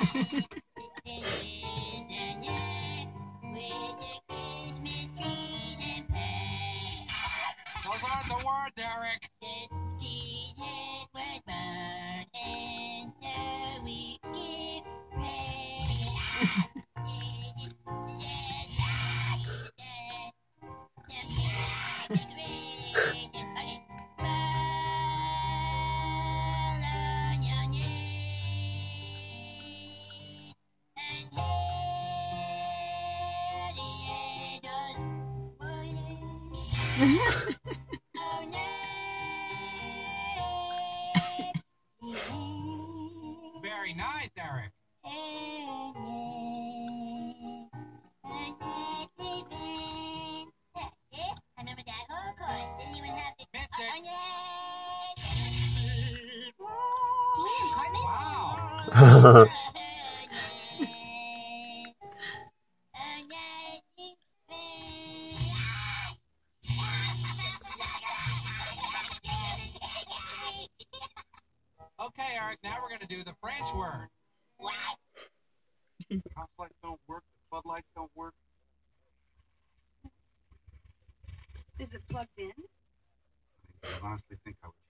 Those aren't the words, Eric. Very nice, Eric. Wow. Eric, now we're going to do the French word. House lights don't work. The floodlights don't work. Is it plugged in? I honestly think I would